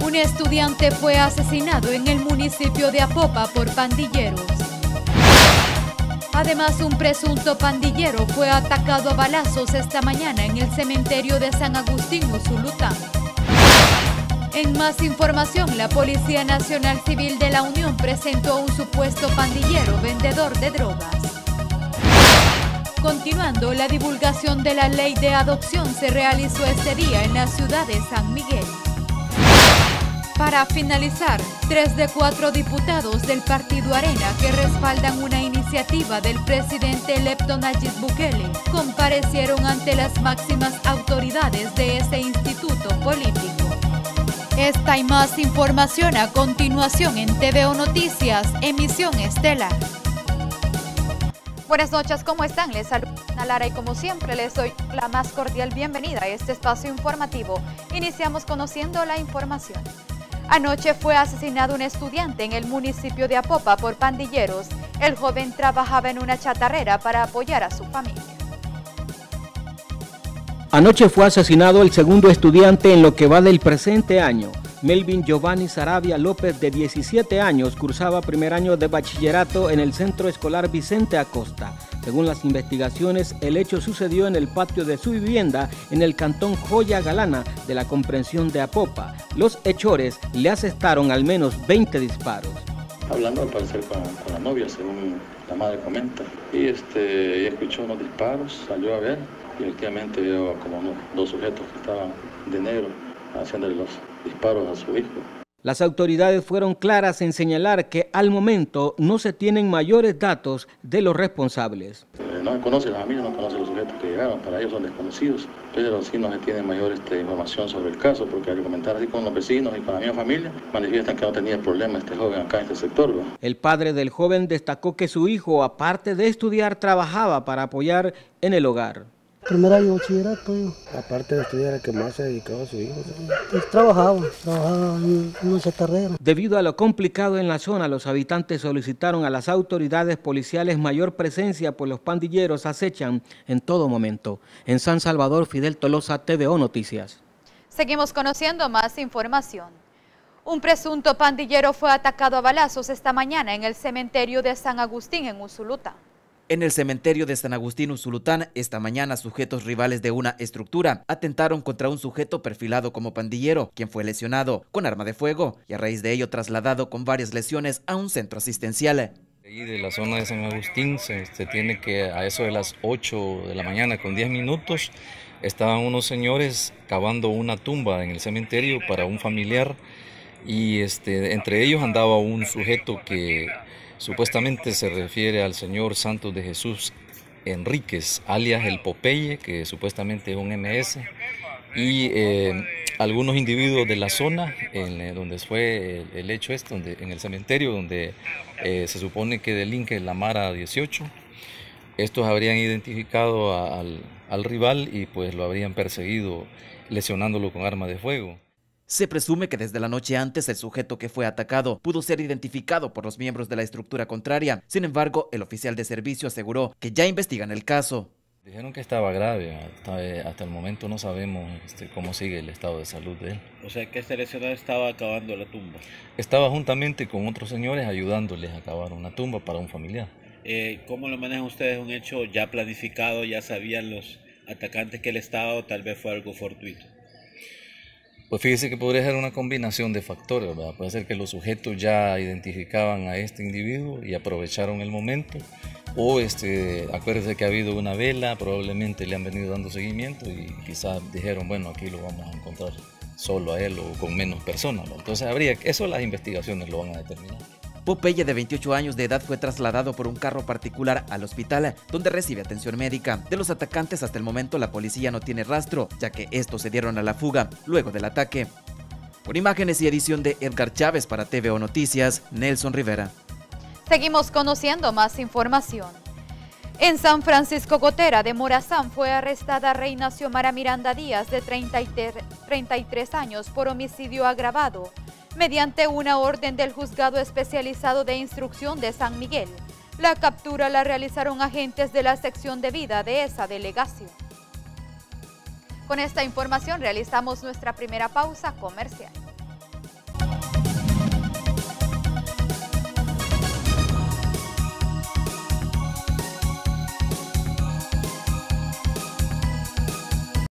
Un estudiante fue asesinado en el municipio de Apopa por pandilleros. Además, un presunto pandillero fue atacado a balazos esta mañana en el cementerio de San Agustín, Usulután. En más información, la Policía Nacional Civil de la Unión presentó a un supuesto pandillero vendedor de drogas. Continuando, la divulgación de la ley de adopción se realizó este día en la ciudad de San Miguel. Para finalizar, tres de cuatro diputados del Partido Arena que respaldan una iniciativa del presidente electo Nayib Bukele comparecieron ante las máximas autoridades de ese instituto político. Esta y más información a continuación en TVO Noticias, emisión estelar. Buenas noches, ¿cómo están? Les saluda Lara y como siempre les doy la más cordial bienvenida a este espacio informativo. Iniciamos conociendo la información. Anoche fue asesinado un estudiante en el municipio de Apopa por pandilleros. El joven trabajaba en una chatarrera para apoyar a su familia. Anoche fue asesinado el segundo estudiante en lo que va del presente año. Melvin Giovanni Sarabia López, de 17 años, cursaba primer año de bachillerato en el Centro Escolar Vicente Acosta. Según las investigaciones, el hecho sucedió en el patio de su vivienda en el cantón Joya Galana de la comprensión de Apopa. Los hechores le asestaron al menos 20 disparos. Hablando al parecer con, la novia, según la madre comenta, y este, escuchó unos disparos, salió a ver y efectivamente vio como dos sujetos que estaban de negro haciéndole los disparos a su hijo. Las autoridades fueron claras en señalar que al momento no se tienen mayores datos de los responsables. Eh, no conoce la familia, no conoce los sujetos que llegaron, para ellos son desconocidos, pero sí no se tiene mayor este, información sobre el caso, porque al comentar así con los vecinos y con la misma familia, manifiestan que no tenía problema este joven acá en este sector. El padre del joven destacó que su hijo, aparte de estudiar, trabajaba para apoyar en el hogar primer año de bachillerato. Aparte de estudiar, ¿a qué más se dedicaba a su hijo? Pues trabajaba, trabajaba en una chatarrera. Debido a lo complicado en la zona, los habitantes solicitaron a las autoridades policiales mayor presencia, pues los pandilleros acechan en todo momento. En San Salvador, Fidel Tolosa, TVO Noticias. Seguimos conociendo más información. Un presunto pandillero fue atacado a balazos esta mañana en el cementerio de San Agustín en Usulután. En el cementerio de San Agustín Usulután, esta mañana sujetos rivales de una estructura atentaron contra un sujeto perfilado como pandillero, quien fue lesionado con arma de fuego y a raíz de ello trasladado con varias lesiones a un centro asistencial. De la zona de San Agustín se, tiene que a eso de las 8 de la mañana con 10 minutos estaban unos señores cavando una tumba en el cementerio para un familiar y este, entre ellos andaba un sujeto que Supuestamente se refiere al señor Santos de Jesús Enríquez, alias el Popeye, que supuestamente es un MS, y eh, algunos individuos de la zona en, eh, donde fue el, hecho este, en el cementerio, donde eh, se supone que delinque la Mara 18. Estos habrían identificado al, al rival y pues lo habrían perseguido lesionándolo con arma de fuego. Se presume que desde la noche antes el sujeto que fue atacado pudo ser identificado por los miembros de la estructura contraria. Sin embargo, el oficial de servicio aseguró que ya investigan el caso. Dijeron que estaba grave, hasta, eh, el momento no sabemos este, cómo sigue el estado de salud de él. O sea que este lesionado estaba acabando la tumba. Estaba juntamente con otros señores ayudándoles a acabar una tumba para un familiar. Eh, ¿Cómo lo manejan ustedes? ¿Un hecho ya planificado? ¿Ya sabían los atacantes que el estado tal vez fue algo fortuito? Pues fíjese que podría ser una combinación de factores, ¿verdad? Puede ser que los sujetos ya identificaban a este individuo y aprovecharon el momento, o este, acuérdese que ha habido una vela, probablemente le han venido dando seguimiento y quizás dijeron, bueno, aquí lo vamos a encontrar solo a él o con menos personas. Entonces habría, eso las investigaciones lo van a determinar. Popeye, de 28 años de edad, fue trasladado por un carro particular al hospital, donde recibe atención médica. De los atacantes, hasta el momento, la policía no tiene rastro, ya que estos se dieron a la fuga luego del ataque. Con imágenes y edición de Edgar Chávez para TVO Noticias, Nelson Rivera. Seguimos conociendo más información. En San Francisco Gotera de Morazán fue arrestada Reina Xiomara Miranda Díaz, de 33 años, por homicidio agravado mediante una orden del Juzgado Especializado de Instrucción de San Miguel. La captura la realizaron agentes de la sección de vida de esa delegación. Con esta información realizamos nuestra primera pausa comercial.